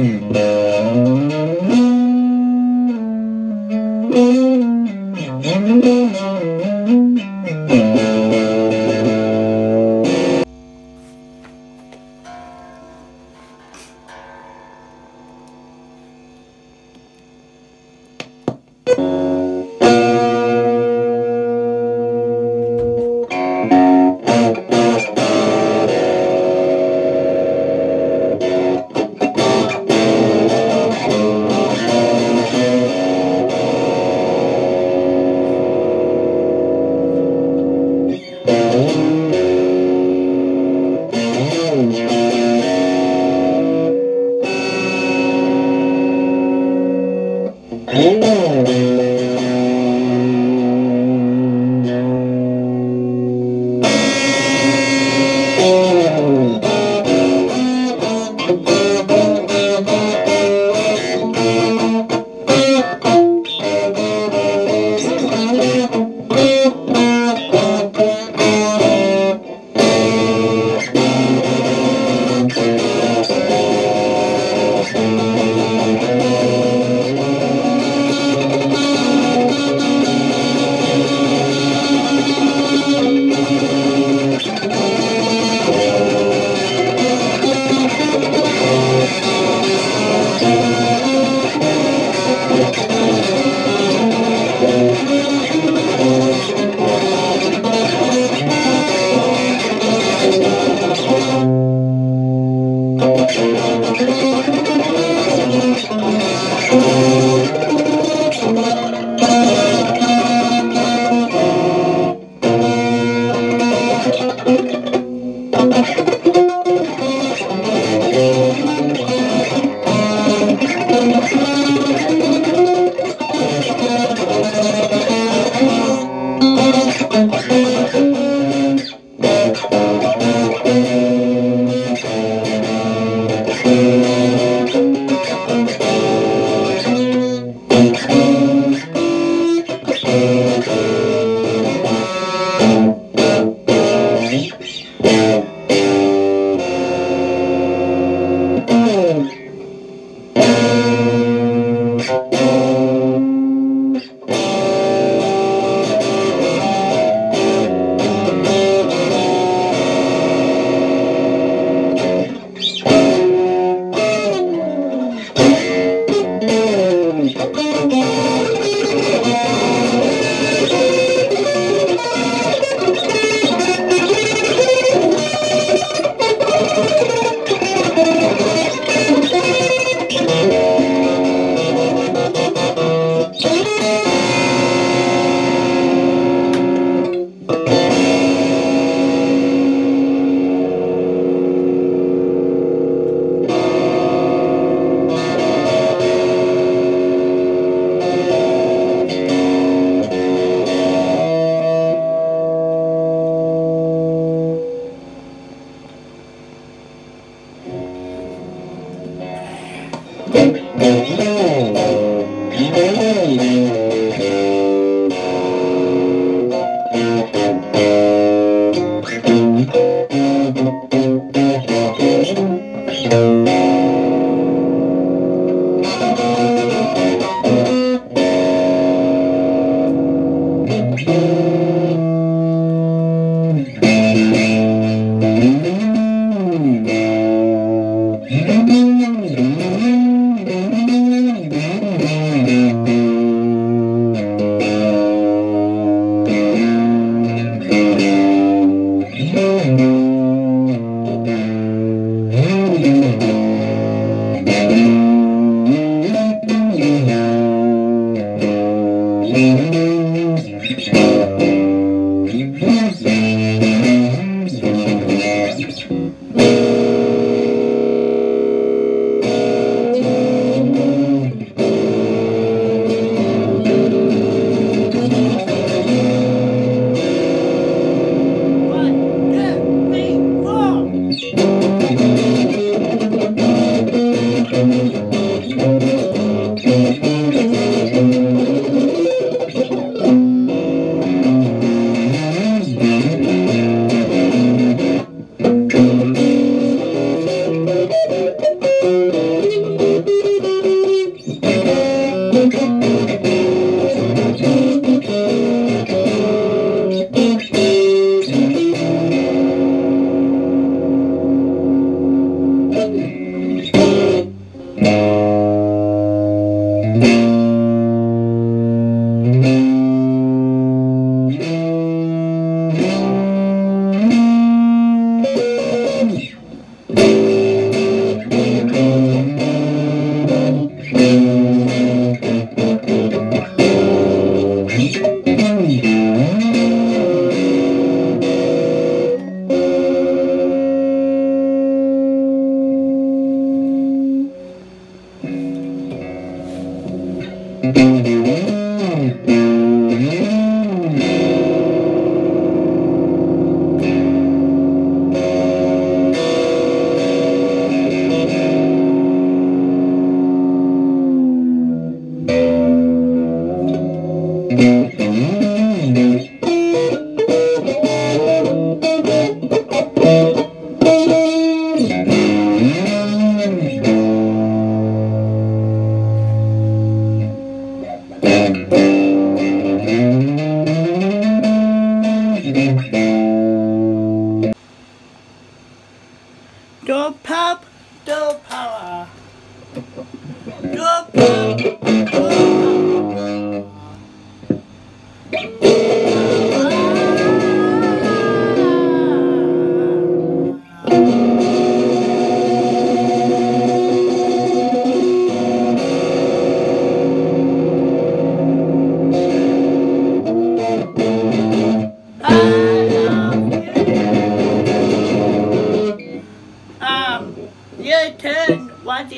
嗯 two.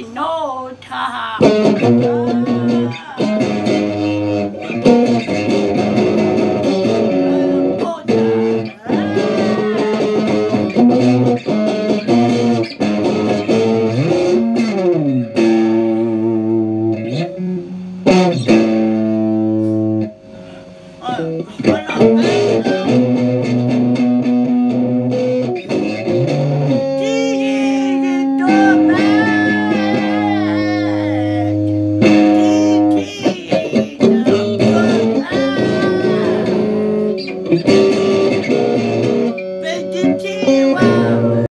no time.